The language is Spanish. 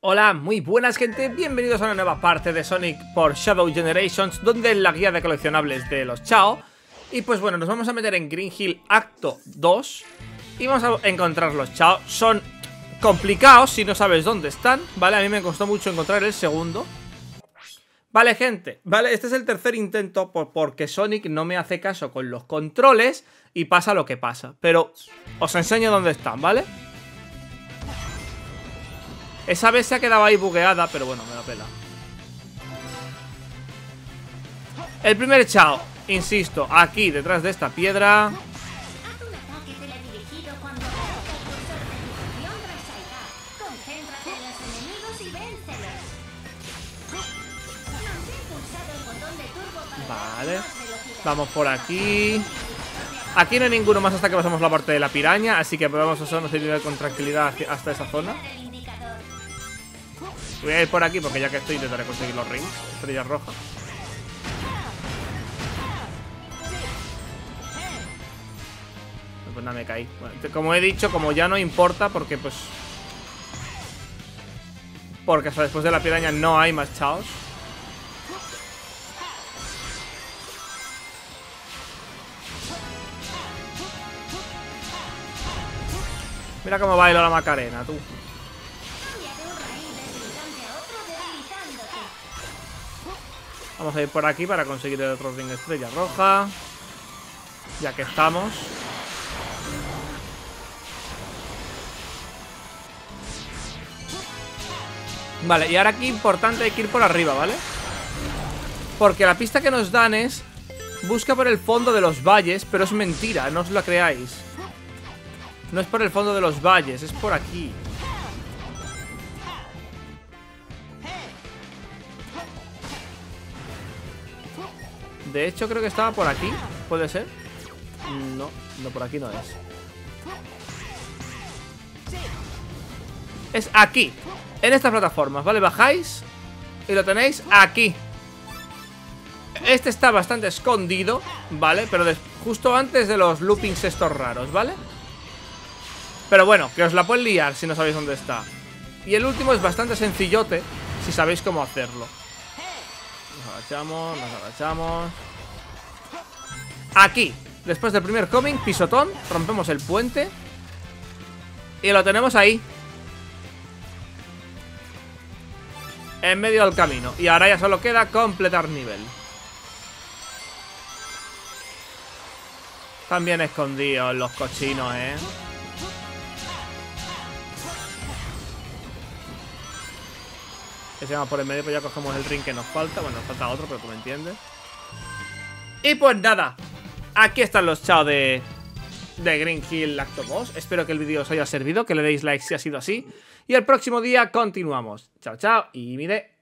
Hola, muy buenas gente, bienvenidos a una nueva parte de Sonic por Shadow Generations Donde la guía de coleccionables de los Chao. Y pues bueno, nos vamos a meter en Green Hill Acto 2 Y vamos a encontrar los Chao. Son complicados si no sabes dónde están, ¿vale? A mí me costó mucho encontrar el segundo Vale, gente, vale, este es el tercer intento por- porque Sonic no me hace caso con los controles y pasa lo que pasa. Pero os enseño dónde están, ¿vale? Esa vez se ha quedado ahí bugueada, pero bueno, me da pela. El primer chao, insisto, aquí, detrás de esta piedra. Vale. Vamos por aquí. Aquí no hay ninguno más hasta que pasamos la parte de la piraña, así que podemos hacernos ir con tranquilidad hasta esa zona. Voy a ir por aquí porque ya que estoy intentaré conseguir los rings. Estrella roja. Pues nada, me caí. Bueno, como he dicho, como ya no importa porque pues... Porque hasta después de la piraña no hay más chaos. Mira cómo baila la Macarena, tú. Vamos a ir por aquí para conseguir el otro ring estrella roja. Ya que estamos. Vale, y ahora aquí importante hay que ir por arriba, ¿vale? Porque la pista que nos dan es Busca por el fondo de los valles, pero es mentira, no os la creáis No es por el fondo de los valles, es por aquí De hecho, creo que estaba por aquí. ¿Puede ser? No, no, por aquí no es. Es aquí. En estas plataformas, ¿vale? Bajáis y lo tenéis aquí. Este está bastante escondido, ¿vale? Pero justo antes de los loopings estos raros, ¿vale? Pero bueno, que os la pueden liar si no sabéis dónde está. Y el último es bastante sencillote si sabéis cómo hacerlo. Nos agachamos, nos agachamos. Aquí, después del primer coming, pisotón, rompemos el puente. Y lo tenemos ahí. En medio del camino. Y ahora ya solo queda completar nivel. También escondidos los cochinos, eh. Que se llama por el medio, pues ya cogemos el ring que nos falta. Bueno, nos falta otro, pero tú me entiendes. Y pues nada, aquí están los chao de, de Green Hill Acto Boss. Espero que el vídeo os haya servido, que le deis like si ha sido así. Y el próximo día continuamos. Chao, chao y mire.